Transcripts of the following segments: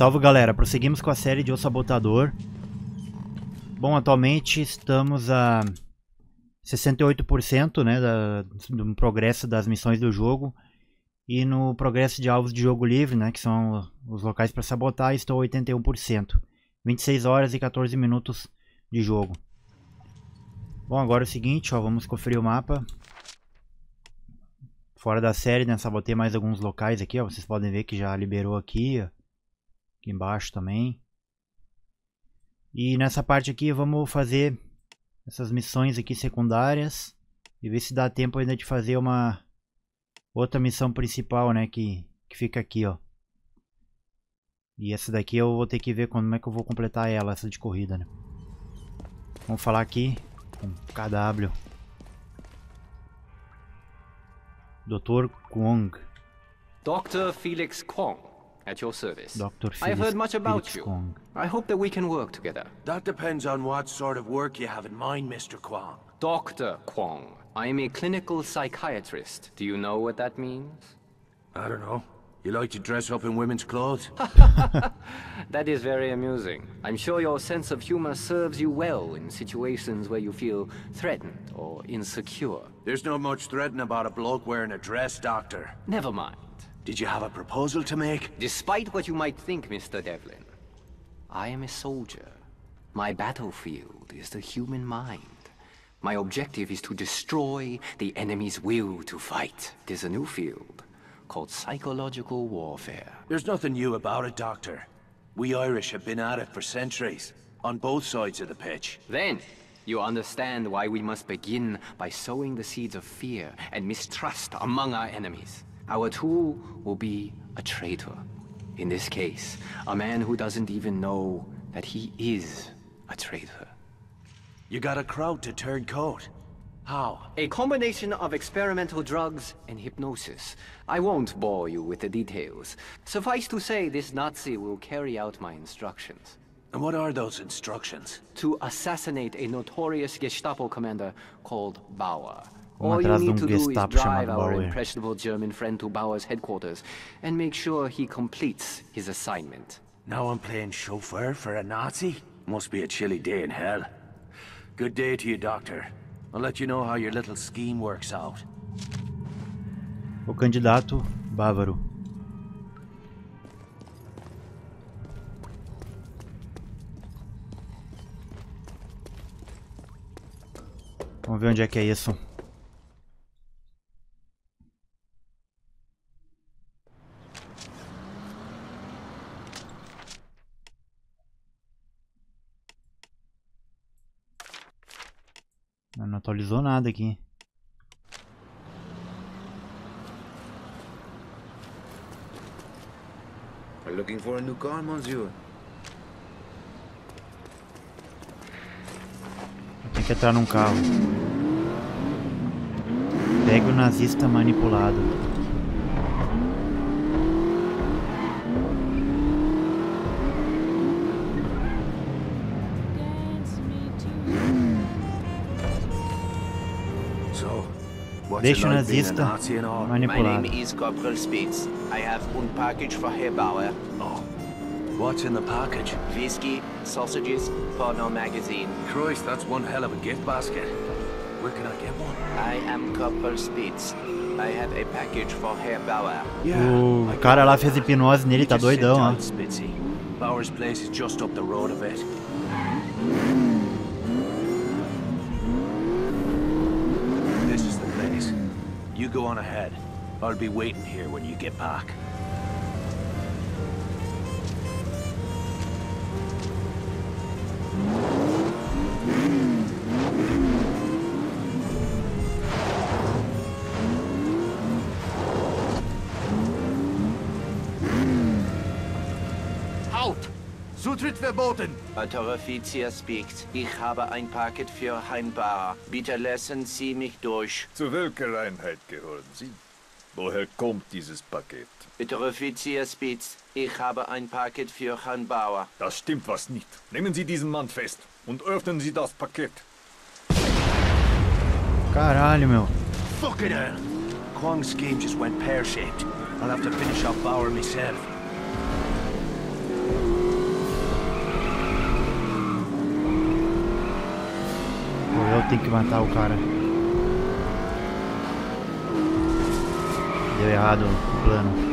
Salve galera, prosseguimos com a série de O Sabotador. Bom, atualmente estamos a 68% né, da, do progresso das missões do jogo. E no progresso de alvos de jogo livre, né, que são os locais para sabotar, estou a 81%. 26 horas e 14 minutos de jogo. Bom, agora é o seguinte, ó, vamos conferir o mapa. Fora da série, né, sabotei mais alguns locais aqui, ó, vocês podem ver que já liberou aqui, ó, aqui embaixo também. E nessa parte aqui vamos fazer essas missões aqui secundárias e ver se dá tempo ainda de fazer uma outra missão principal, né, que, que fica aqui, ó. E essa daqui eu vou ter que ver como é que eu vou completar ela, essa de corrida, né. Vamos falar aqui com KW. Dr. Kwong. Dr. Felix Kwong, at your service. Dr. I've heard much about you. Kwong. I hope that we can work together. That depends on what sort of work you have in mind, Mr. Kwong. Dr. Kwong, I am a clinical psychiatrist. Do you know what that means? I don't know. You like to dress up in women's clothes? That is very amusing. I'm sure your sense of humor serves you well in situations where you feel threatened or insecure. There's not much threatening about a bloke wearing a dress, Doctor. Never mind. Did you have a proposal to make? Despite what you might think, Mr. Devlin, I am a soldier. My battlefield is the human mind. My objective is to destroy the enemy's will to fight. It is a new field called psychological warfare. There's nothing new about it, Doctor. We Irish have been at it for centuries, on both sides of the pitch. Then, you understand why we must begin by sowing the seeds of fear and mistrust among our enemies. Our tool will be a traitor. In this case, a man who doesn't even know that he is a traitor. You got a crowd to turn coat. How? A combination of experimental drugs and hypnosis. I won't bore you with the details. Suffice to say, this Nazi will carry out my instructions. And what are those instructions? To assassinate a notorious Gestapo commander called Bauer. Vamos All you need to do is drive our impressionable German friend to Bauer's headquarters and make sure he completes his assignment. Now I'm playing chauffeur for a Nazi? Must be a chilly day in hell. Good day to you, Doctor. I'll let you know how your little scheme works out. O candidato bávaro. Vamos ver onde é que é isso. Não atualizou nada aqui. Are looking for a new car, monsieur? Tem que entrar num carro. Pegue o nazista manipulado. And all? My name is Corporal Spitz. I have one package for Herr Bauer. Oh. What's in the package? Whiskey, sausages, porno magazine. Christ, that's one hell of a gift basket. Where can I get one? I am Corporal Spitz. I have a package for Herr Bauer. Yeah. O cara lá fez hipnose nele, tá Just sit doidão, ó. down, Spitzy. Bauer's place is just up the road a bit. Go on ahead. I'll be waiting here when you get back. Halt! Zutritt verboten! Unteroffizier speaks. Ich habe ein Paket für Herrn Bauer. Bitte lassen Sie mich durch. Zu welcher Einheit gehören Sie? Woher kommt dieses Paket? Unteroffizier Spitz. Ich habe ein Paket für Herrn Bauer. Das stimmt was nicht. Nehmen Sie diesen Mann fest und öffnen Sie das Paket. Caralho, meu. Fucking hell! Kwang's scheme just went pear-shaped. I'll have to finish off Bauer myself. Tem que matar o cara. Deu errado o plano.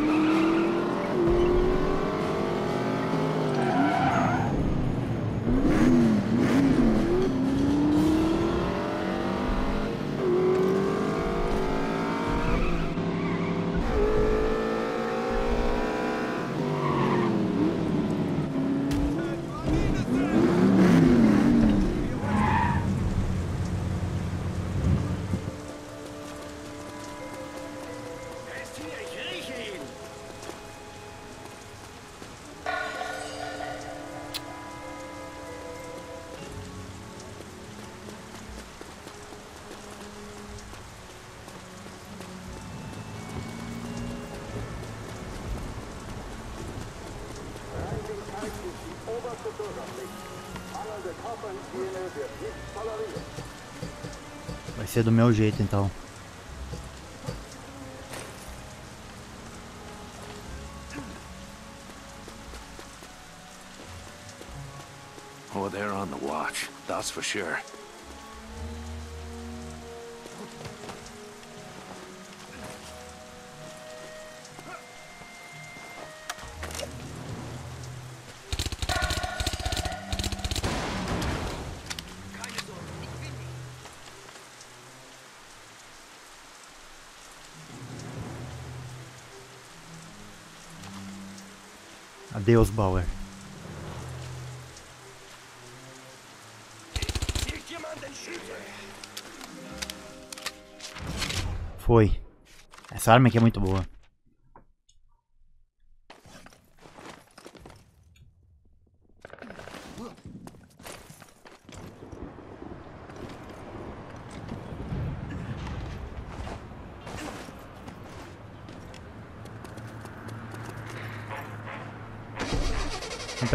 Vai ser do meu jeito então. Oh, they're on the watch, that's for sure. Adeus, Bauer. Foi. Essa arma aqui é muito boa.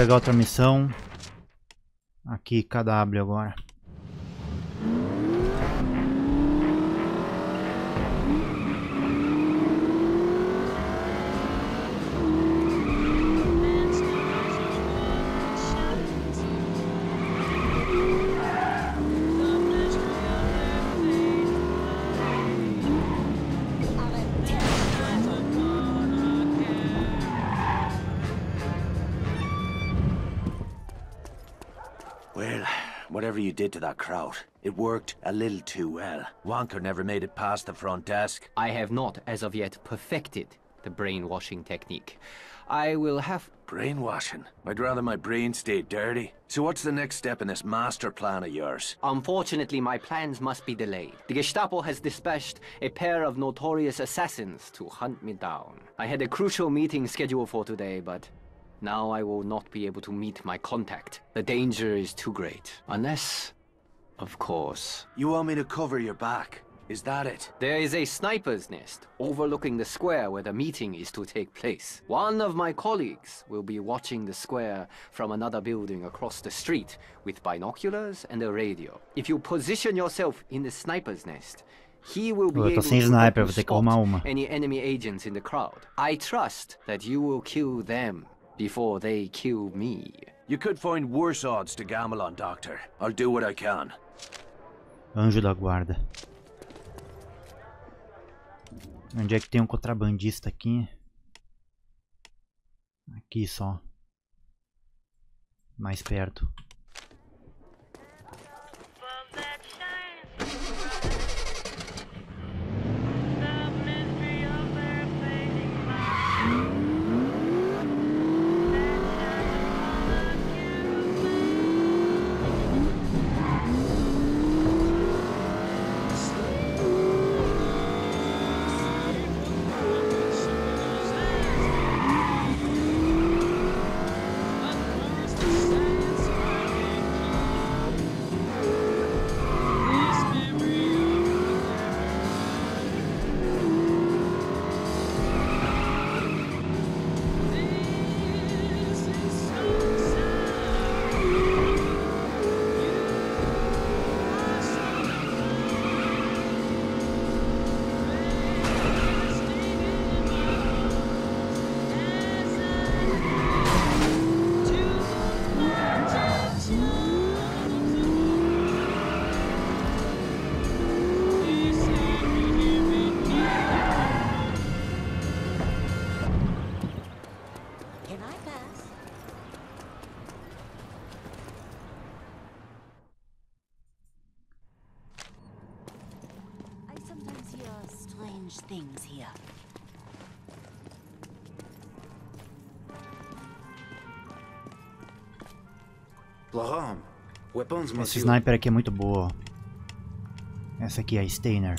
Pegar outra missão. Aqui, KW agora. Whatever you did to that crowd, it worked a little too well. Wonker never made it past the front desk. I have not, as of yet, perfected the brainwashing technique. I will have... Brainwashing? I'd rather my brain stay dirty. So what's the next step in this master plan of yours? Unfortunately, my plans must be delayed. The Gestapo has dispatched a pair of notorious assassins to hunt me down. I had a crucial meeting scheduled for today, but now I will not be able to meet my contact. The danger is too great. Unless, of course, You want me to cover your back? Is that it? there is a sniper's nest overlooking the square where the meeting is to take place. One of my colleagues will be watching the square from another building across the street with binoculars and a radio. If you position yourself in the sniper's nest, he will be Eu able sem to sniper, help vou you ter que arrumar spot any enemy agents in the crowd. I trust that you will kill them before they kill me. You could find worse odds to gamble on, Doctor. I'll do what I can. Anjo da guarda. Onde é que tem um contrabandista aqui? Aqui só. Mais perto. Esse sniper aqui é muito boa. Essa aqui é a Steiner.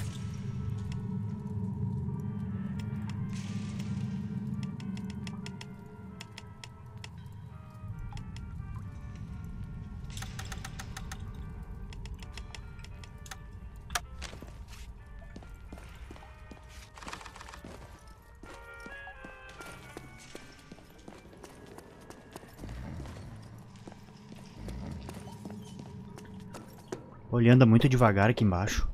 Ele anda muito devagar aqui embaixo.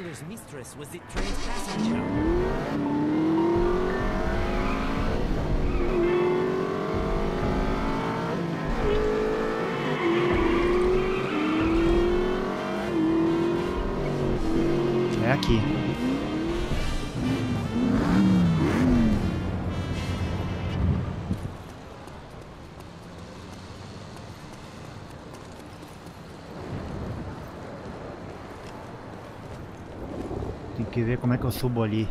Was train's como é que eu subo ali.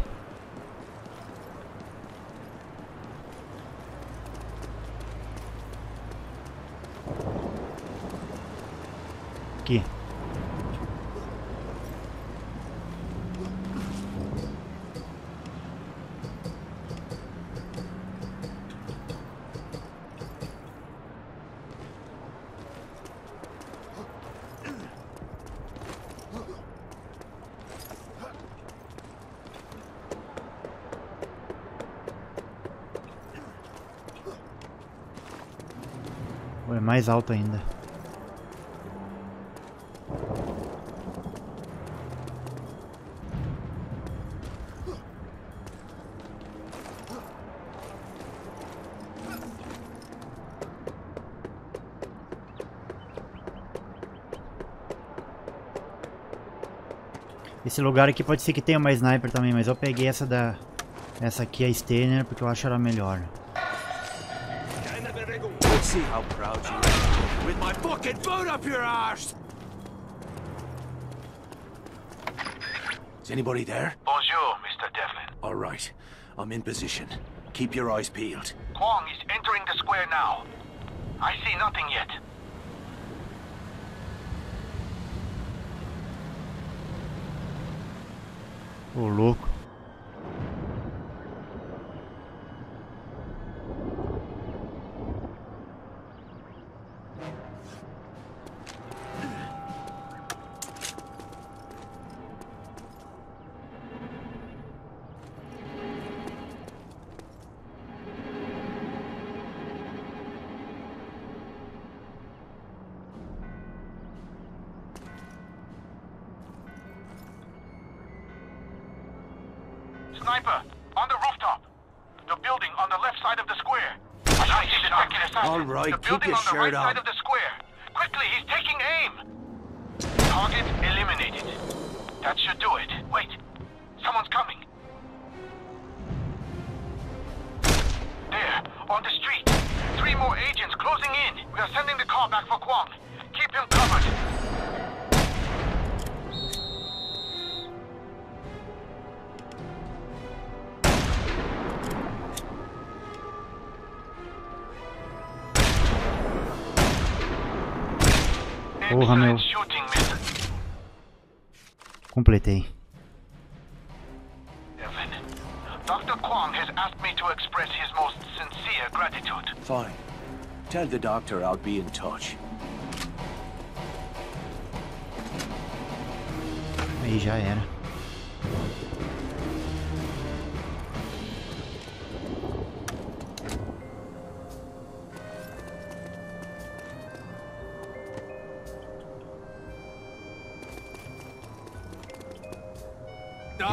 Mais alto ainda. Esse lugar aqui pode ser que tenha uma sniper também, mas eu peguei essa da... Essa aqui, a Steiner, porque eu acho ela melhor. Let's see how proud you are. With my fucking boot up your arse! Is anybody there? Bonjour, Mr. Devlin. All right. I'm in position. Keep your eyes peeled. Kwong is entering the square now. I see nothing yet. Oh, Ô, louco. Sniper, on the rooftop. The building on the left side of the square. Nice see the second assassin. All right, the keep building your on the right side of the square. Quickly, he's taking aim. Target eliminated. That should do it. Wait, someone's coming. There, on the street. Three more agents closing in. We are sending the car back for Kwong. Porra, meu. Completei. Dr. Kwong has asked me to express his most sincere gratitude. Fine. Tell the doctor I'll be in touch. Aí já era.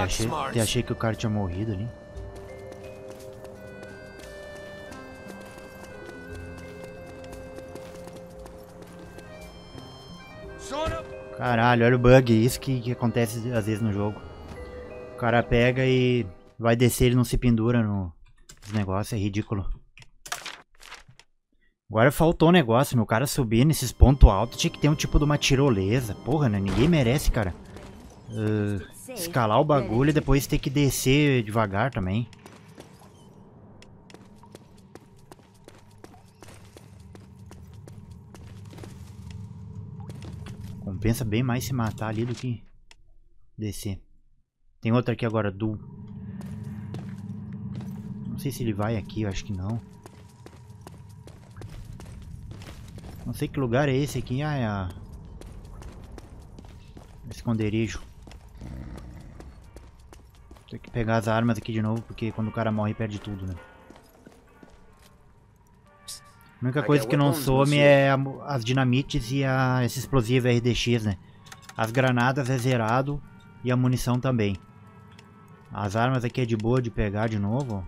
Achei, achei que o cara tinha morrido ali. Caralho, olha o bug, isso que, que acontece às vezes no jogo. O cara pega e vai descer, ele não se pendura no, negócio é ridículo. Agora faltou um negócio, meu cara subir nesses pontos altos tinha que ter um tipo de uma tirolesa. Porra, né? Ninguém merece, cara. Uh, escalar o bagulho e depois ter que descer devagar também. Compensa bem mais se matar ali do que descer. Tem outra aqui agora, do. Não sei se ele vai aqui, eu acho que não. Não sei que lugar é esse aqui. Ah, é a... Esconderijo. Tem que pegar as armas aqui de novo, porque quando o cara morre perde tudo, né? A única coisa que não some é a, as dinamites e a, esse explosivo RDX, né? As granadas é zerado e a munição também. As armas aqui é de boa de pegar de novo.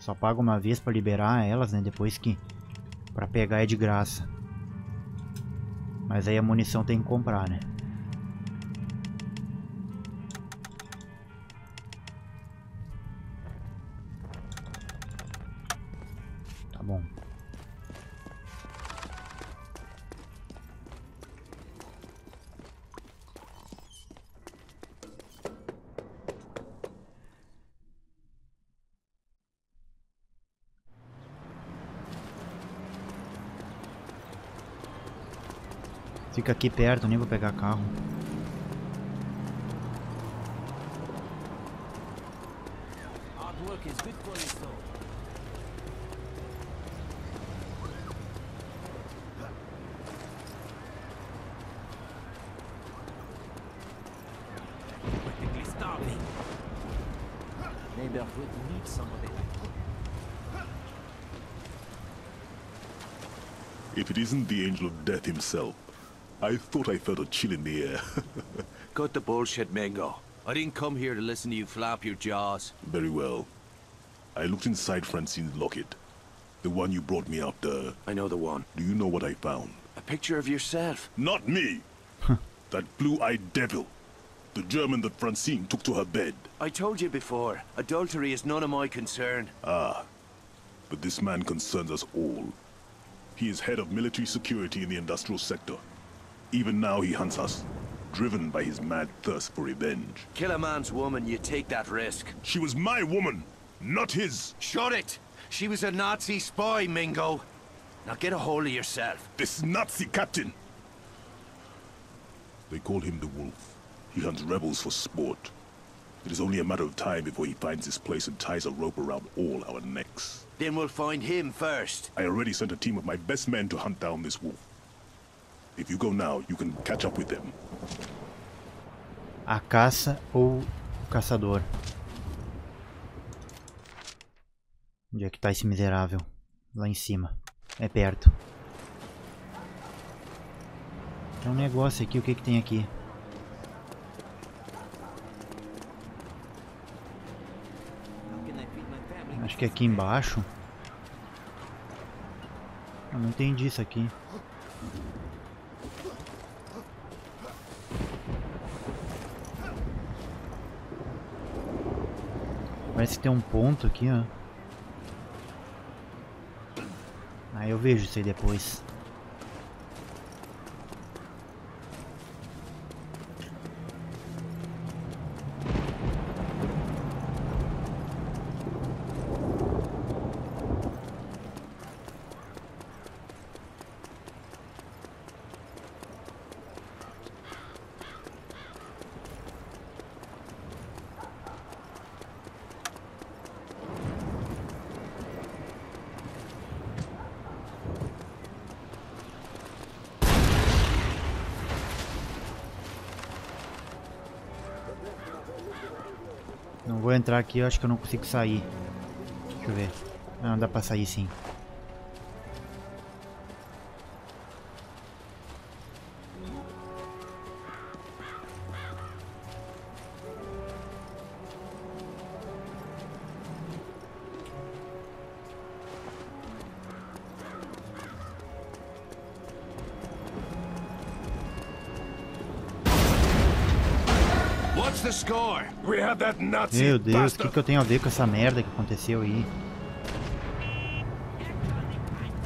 Só paga uma vez pra liberar elas, né? Depois que... Pra pegar é de graça. Mas aí a munição tem que comprar, né? Bom. Fica aqui perto, nem vou pegar carro. Isn't the angel of death himself, I thought I felt a chill in the air. Cut the bullshit, Mingo. I didn't come here to listen to you flap your jaws. Very well. I looked inside Francine's locket. The one you brought me after. I know the one. Do you know what I found? A picture of yourself. Not me! that blue-eyed devil. The German that Francine took to her bed. I told you before, adultery is none of my concern. Ah. But this man concerns us all. He is head of military security in the industrial sector. Even now he hunts us, driven by his mad thirst for revenge. Kill a man's woman, you take that risk. She was my woman, not his. Shut it! She was a Nazi spy, Mingo. Now get a hold of yourself. This Nazi captain! They call him the Wolf. He hunts rebels for sport. It is only a matter of time before he finds his place and ties a rope around all our necks. Then we'll find him first. I already sent a team of my best men to hunt down this wolf. If you go now, you can catch up with them. A caça ou o caçador? Onde é que tá esse miserável? Lá em cima. É perto. Tem um negócio aqui, o que que tem aqui? How can I feed my family? Acho que é aqui embaixo. Eu não entendi isso aqui. Parece que tem um ponto aqui, ó. Ah, eu vejo isso aí depois. Vou entrar aqui, eu acho que eu não consigo sair. Deixa eu ver. Não, dá pra sair sim. Meu Deus, o que, que eu tenho a ver com essa merda que aconteceu aí?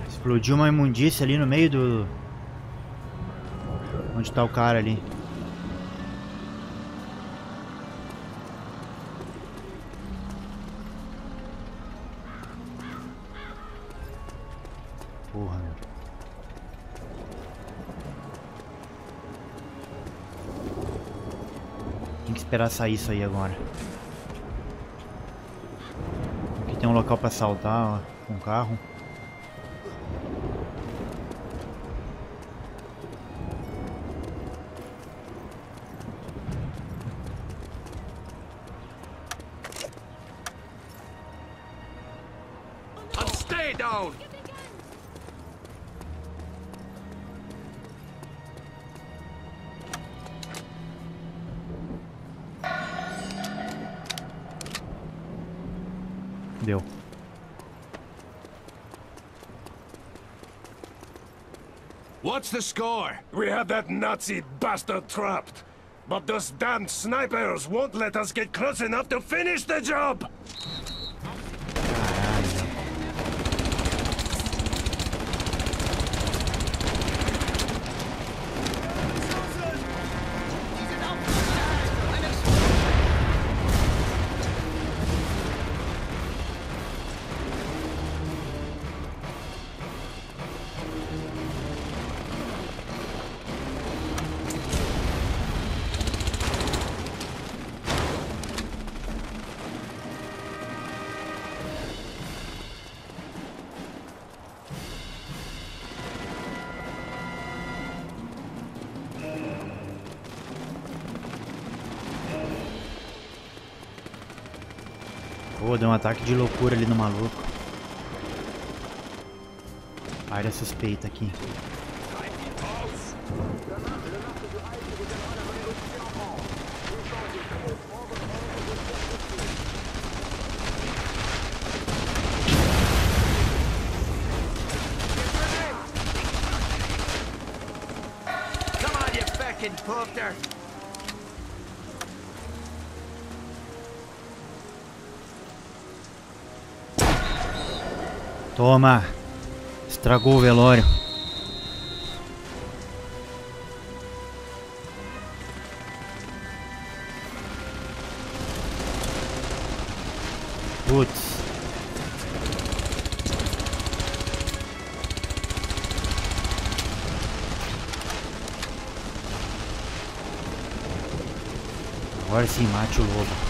Explodiu uma imundícia ali no meio do... Onde tá o cara ali. Esperar sair isso aí agora. Aqui tem um local pra saltar, ó, com um carro. Stay down! Deu. What's the score? We had that Nazi bastard trapped. But those damned snipers won't let us get close enough to finish the job! Deu um ataque de loucura ali no maluco. Área suspeita aqui. Come on, you fucking! Toma! Estragou o velório. Putz. Agora sim, mate o lobo.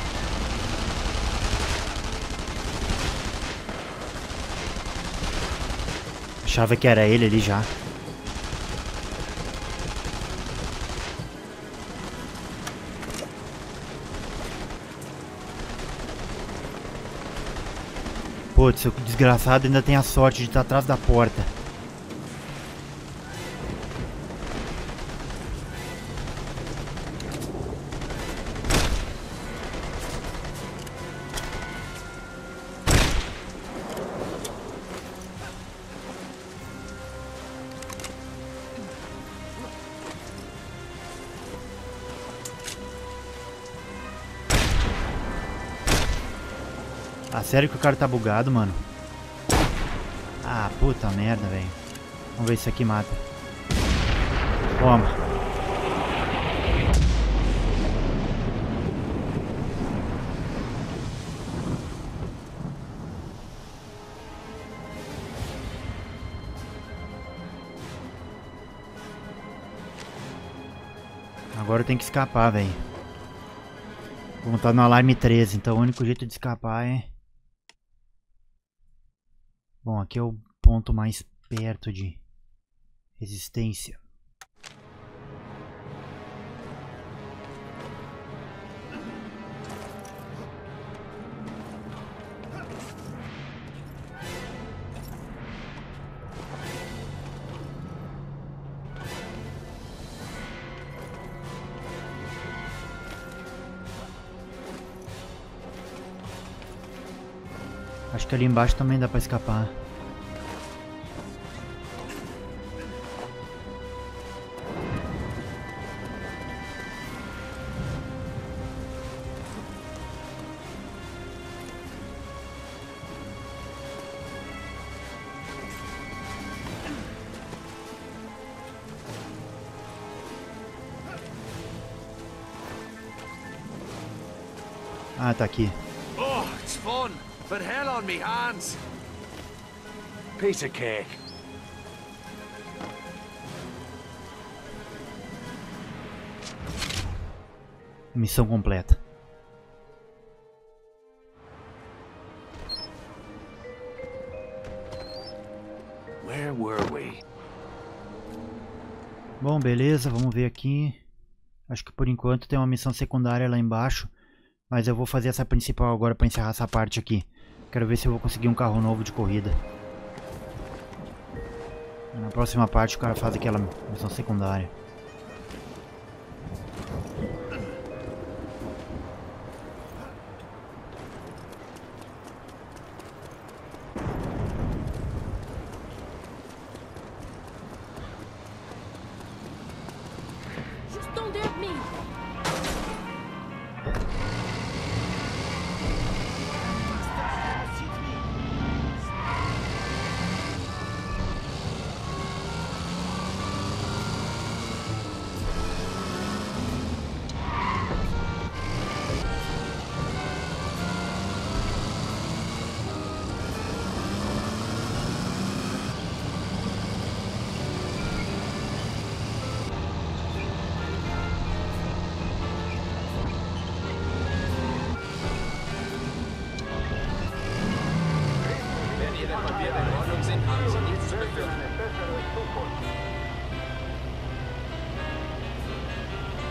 Achava que era ele ali já. Putz, o desgraçado ainda tem a sorte de estar atrás da porta. Sério que o cara tá bugado, mano? Ah, puta merda, velho. Vamos ver se isso aqui mata. Toma. Agora eu tenho que escapar, velho. Vamos estar no alarme 13, então o único jeito de escapar é... Bom, aqui é o ponto mais perto de resistência. ali embaixo também dá pra escapar. Ah, tá aqui. Piece of cake. Missão completa. Where were we? Bom, beleza, vamos ver aqui. Acho que por enquanto tem uma missão secundária lá embaixo. Mas eu vou fazer essa principal agora para encerrar essa parte aqui. Quero ver se eu vou conseguir um carro novo de corrida. Na próxima parte o cara faz aquela missão secundária.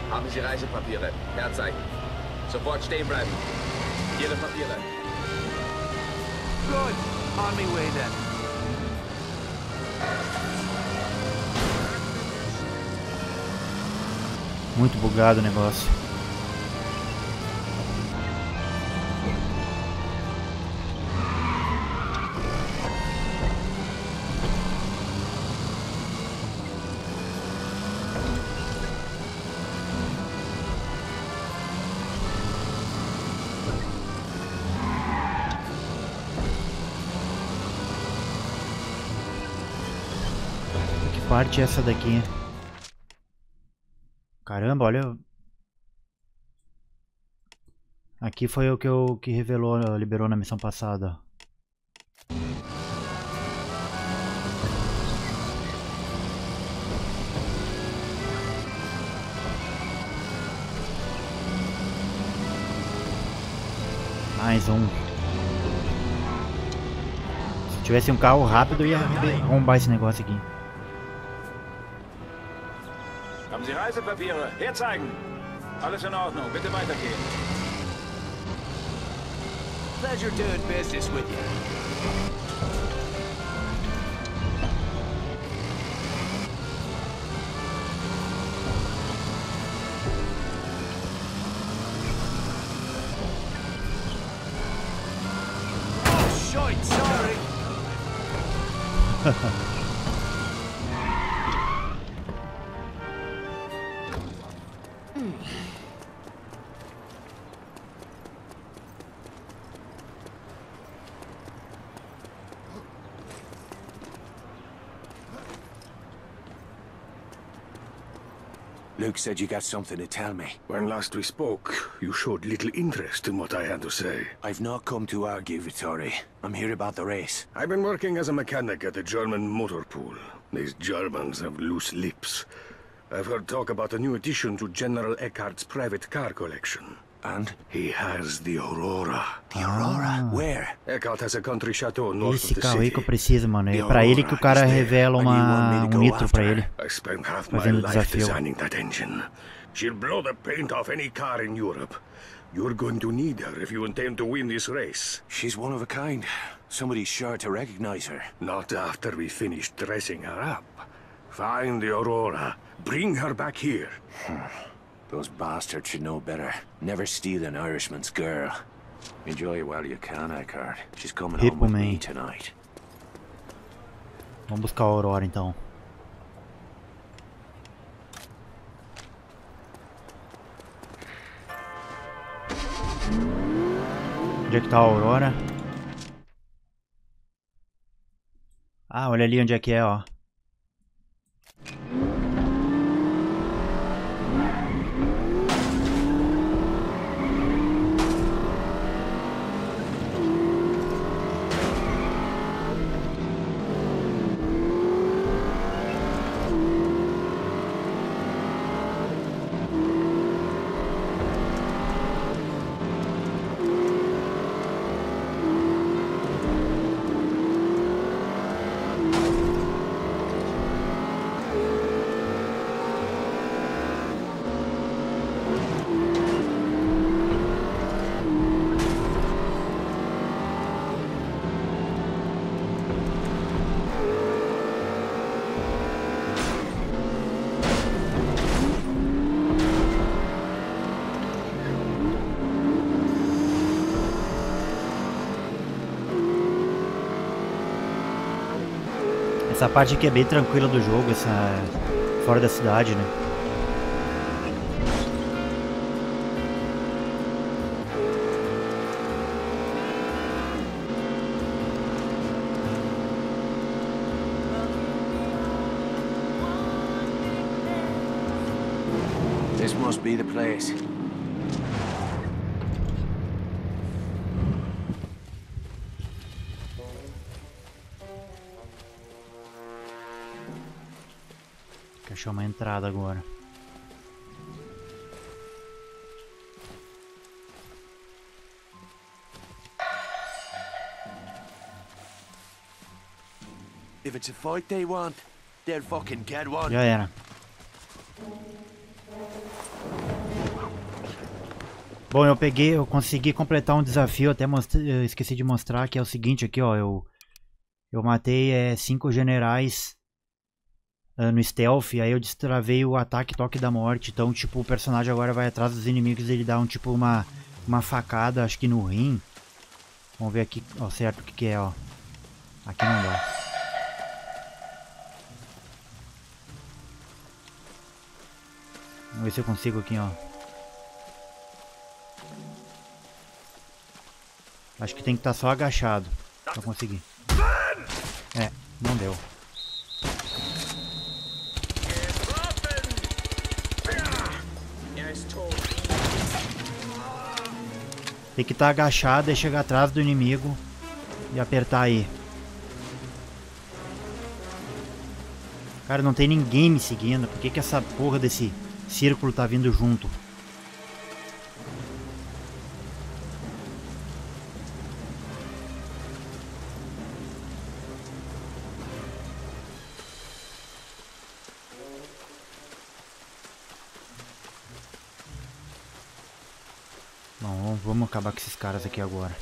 Haben Sie Reisepapiere? Herzeigen. Sofort stehen bleiben. Ihre Papiere. Good. On me way then. Muito bugado o negócio. Parte é essa daqui? Caramba, olha. Aqui foi o que eu que revelou, liberou na missão passada. Mais um. Se tivesse um carro rápido, ia arrombar esse negócio aqui. Sie Reisepapiere? Herzeigen! Alles in Ordnung, bitte weitergehen. Pleasure doing business with you. Oh, shite, Luke said you got something to tell me. When last we spoke, you showed little interest in what I had to say. I've not come to argue, Vittori. I'm here about the race. I've been working as a mechanic at the German motor pool. These Germans have loose lips. I've heard talk about a new addition to General Eckhart's private car collection. And? He has the Aurora. The Aurora? Where? Eckhart has a country chateau north Esse of the carro aí city. que eu preciso, mano. É The pra ele que o cara revela and you want uma, um go nitro pra after ele. her. I spent half my Fazendo life desafio. designing that engine. She'll blow the paint off any car in Europe. You're going to need her if you intend to win this race. She's one of a kind. Somebody's sure to recognize her. Not after we finish dressing her up. Find the Aurora. Bring her back here. Those bastards should know better. Never steal an Irishman's girl. Enjoy it while you can, Eckhart. She's coming home with me tonight. Vamos buscar a Aurora então. Onde é que tá a Aurora? Ah, olha ali onde é que é, ó. Essa parte aqui é bem tranquila do jogo, essa fora da cidade, né? This must be the place. Achar uma entrada agora. If it's a fight they want, they'll fucking get one. Já era. Bom, eu peguei, eu consegui completar um desafio, até esqueci de mostrar, que é o seguinte aqui, ó, eu eu matei é, cinco generais ah, no stealth, aí eu destravei o ataque toque da morte, então tipo, o personagem agora vai atrás dos inimigos, ele dá um tipo uma uma facada, acho que no rim. Vamos ver aqui, ó, certo o que que é, ó. Aqui não dá. Vamos ver se eu consigo aqui, ó. Acho que tem que estar só agachado pra conseguir. É, não deu. Tem que estar agachado e chegar atrás do inimigo e apertar aí. Cara, não tem ninguém me seguindo. Por que, que essa porra desse círculo tá vindo junto? Vamos- acabar com esses caras aqui agora.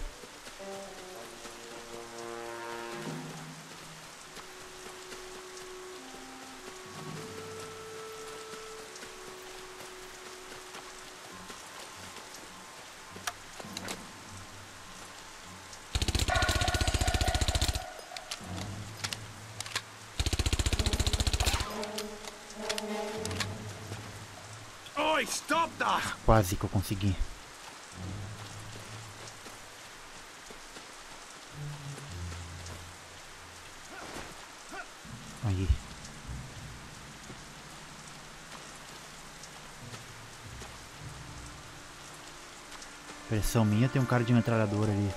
Oi, stop that! Quase que eu consegui. Aí. Pressão minha, tem um cara de metralhadora ali.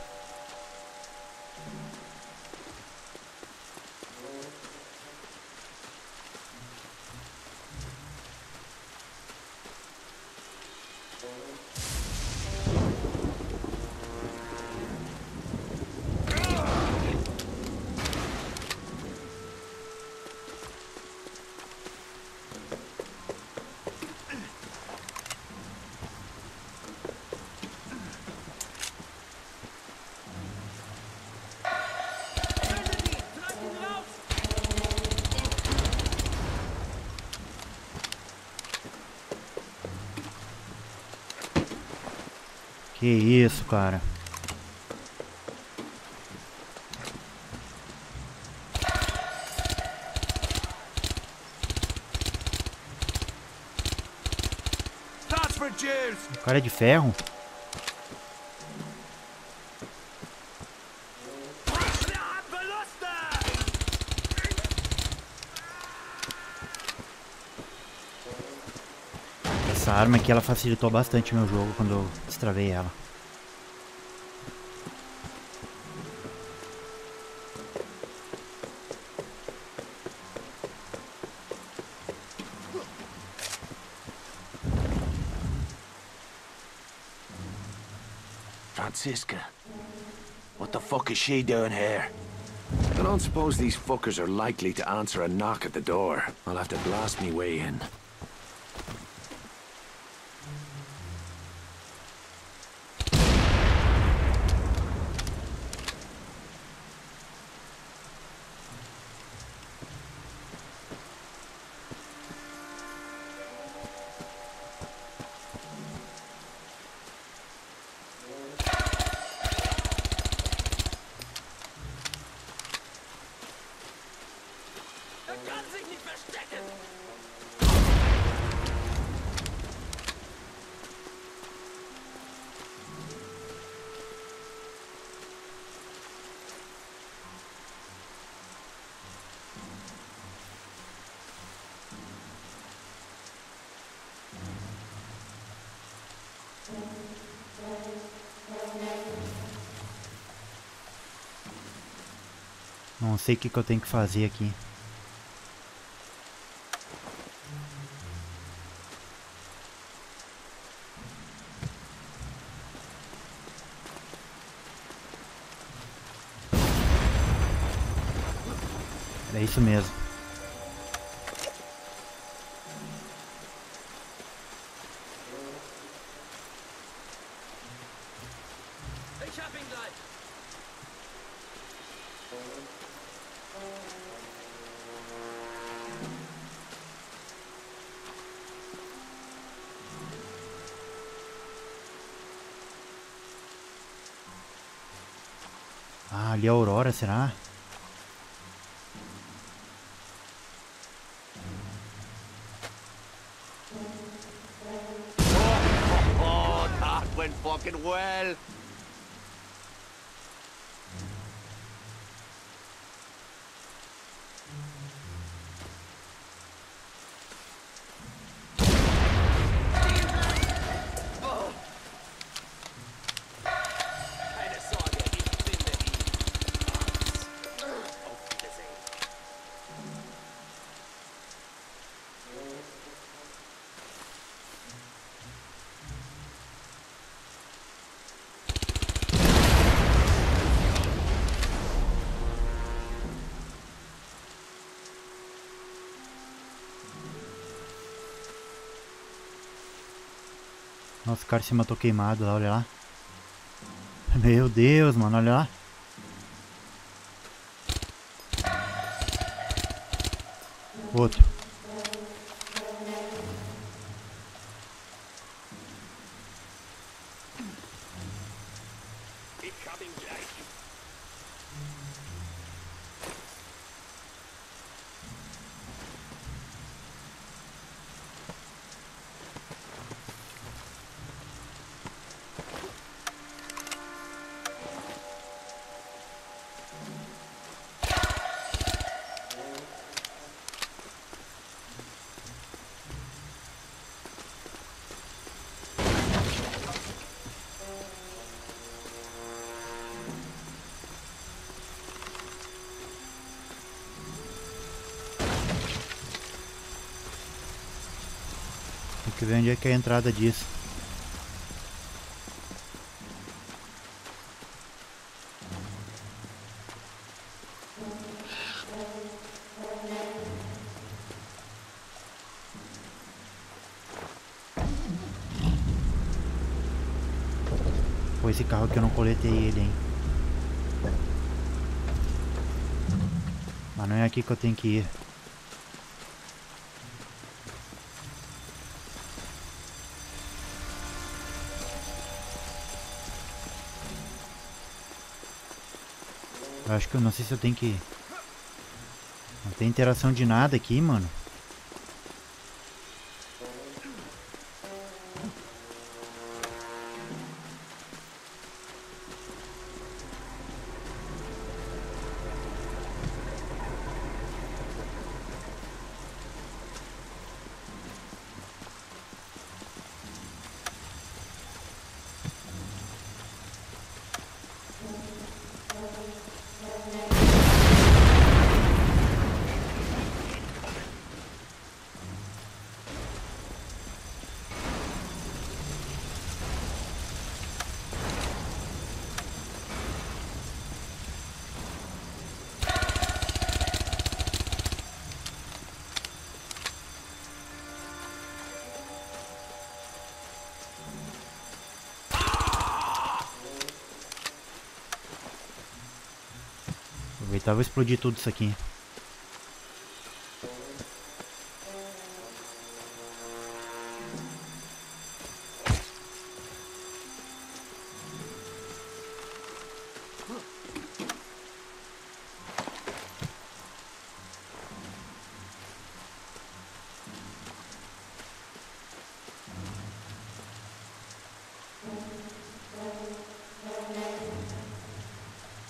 Isso, cara. O cara é de ferro? Essa arma aqui ela facilitou bastante meu jogo quando eu destravei ela. Francisca. What the fuck is she doing here? I don't suppose these fuckers are likely to answer a knock at the door. I'll have to blast me way in. Não sei o que, que eu tenho que fazer aqui. É isso mesmo. Aurora, será? Oh, that went fucking well. Nossa, o cara se matou queimado lá, olha lá. Meu Deus, mano, olha lá. Outro. Que ver onde é que é a entrada disso. Pô, esse carro aqui eu não coletei ele, hein. Mas não é aqui que eu tenho que ir. Acho que eu não sei se eu tenho que... Não tem interação de nada aqui, mano. E vou explodir tudo isso aqui.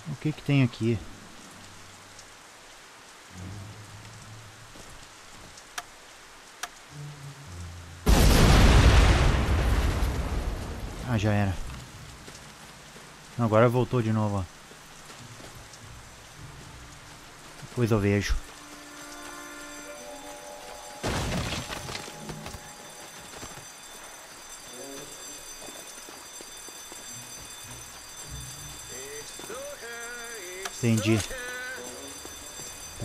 O que que tem aqui? Já era. Agora voltou de novo, ó. Depois eu vejo. Entendi.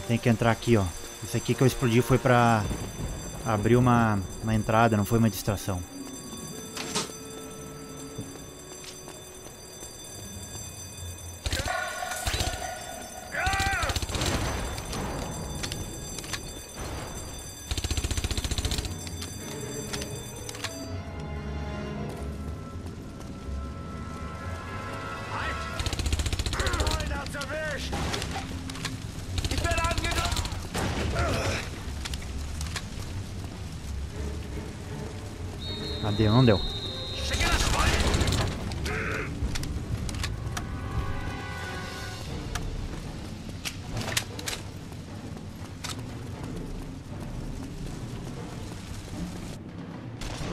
Tenho que entrar aqui, ó. Isso aqui que eu explodi foi pra abrir uma, uma entrada, não foi uma distração. Cadê? Não deu.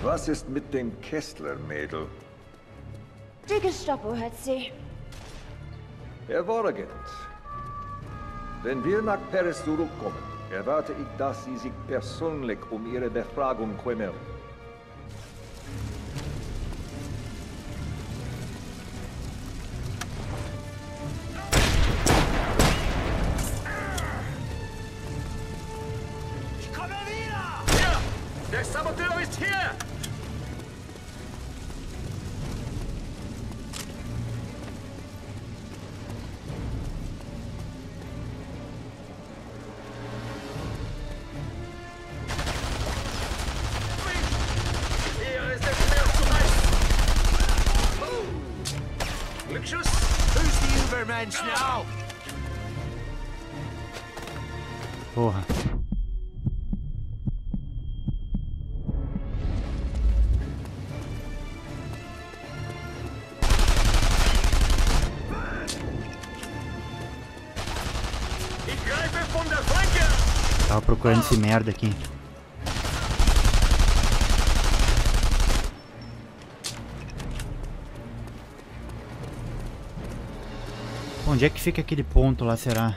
Was ist mit dem Kessler-Mädel? Die Gestapo hat sie. Herr Worregend, wenn wir nach Paris zurückkommen, erwarte ich, dass Sie sich persönlich um Ihre Befragung kümmern. Glücksschuss! Who's the Ubermensch now? Porra. Tava procurando esse merda aqui. Onde é que fica aquele ponto lá, será?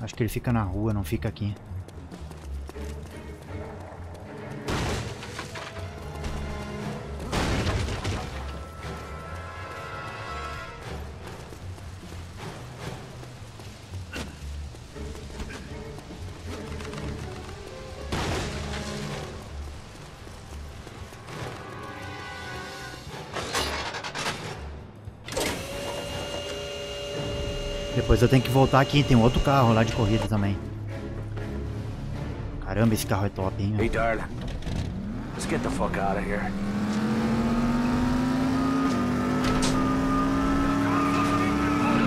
Acho que ele fica na rua, não fica aqui. Tenho que voltar aqui, tem outro carro lá de corrida também. Caramba, esse carro é top, hein? Hey, darling. Let's get the fuck out of here.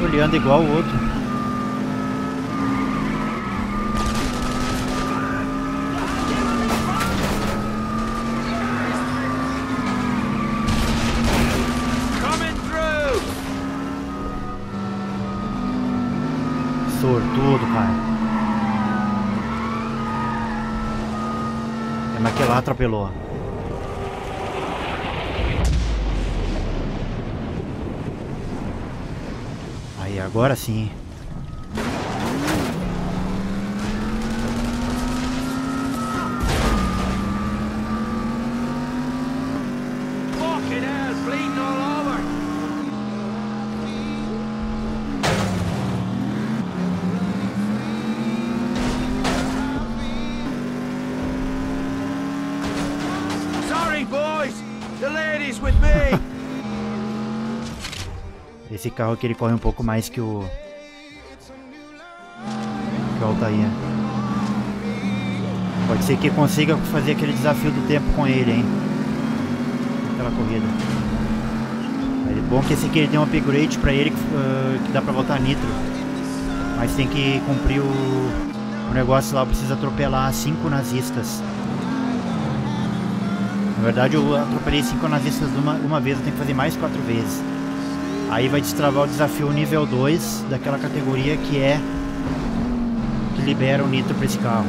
Olhando igual o outro. Sortudo, cara. É, mas que lá atropelou. Aí, agora sim. Esse carro aqui ele corre um pouco mais que o. Que o Altair. Pode ser que consiga fazer aquele desafio do tempo com ele, hein? Aquela corrida. É bom que esse aqui ele tem um upgrade pra ele que, ah, que dá pra botar nitro. Mas tem que cumprir o, o negócio lá, precisa atropelar cinco nazistas. Na verdade eu atropelei cinco nazistas uma, uma vez, eu tenho que fazer mais quatro vezes. Aí vai destravar o desafio nível 2 daquela categoria que é que libera o nitro para esse carro.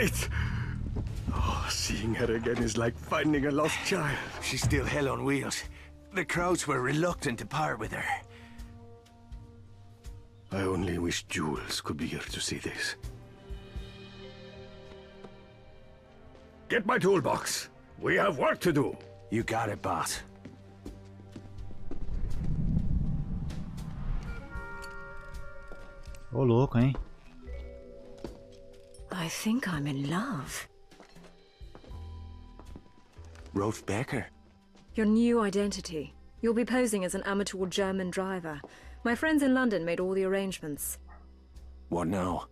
It! Oh, seeing her again is like finding a lost child. She's still hell on wheels. The crowds were reluctant to part with her. I only wish Jules could be here to see this. Get my toolbox. We have work to do. You got it, boss. Ô louco, hein? I think I'm in love. Rolf Becker. Your new identity. You'll be posing as an amateur German driver. My friends in London made all the arrangements. What now?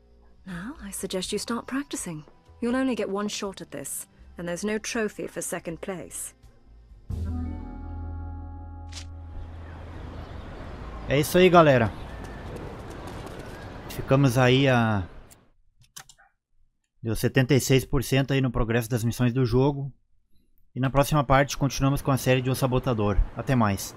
Now, I suggest you start practicing. You'll only get one shot at this, and there's no trophy for second place. É isso aí, galera. Ficamos aí a... Deu 76% aí no progresso das missões do jogo. E na próxima parte continuamos com a série de O Sabotador. Até mais.